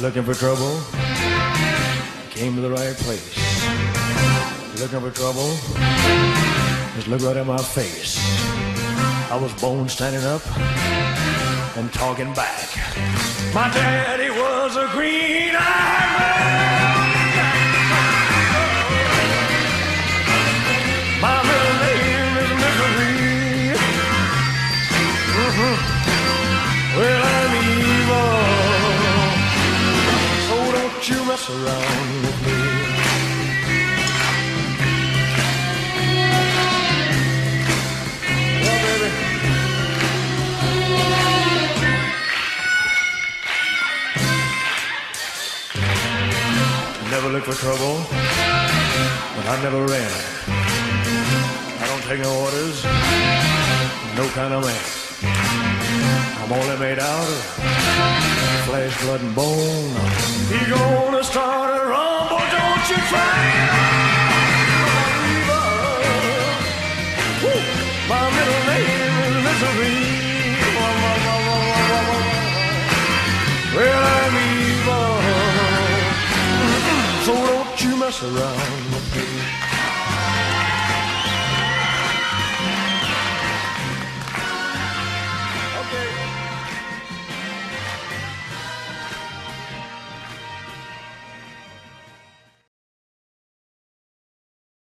Looking for trouble? Came to the right place. Looking for trouble? Just look right at my face. I was born standing up and talking back. My daddy was a green-eyed man. Mess around with me. Never look for trouble, but I never ran. I don't take no orders, no kind of man. I'm only made out of flesh, blood, and bone. You gonna start a rumble, don't you try. Woo! My middle name is Misery. Well, I'm evil. So don't you mess around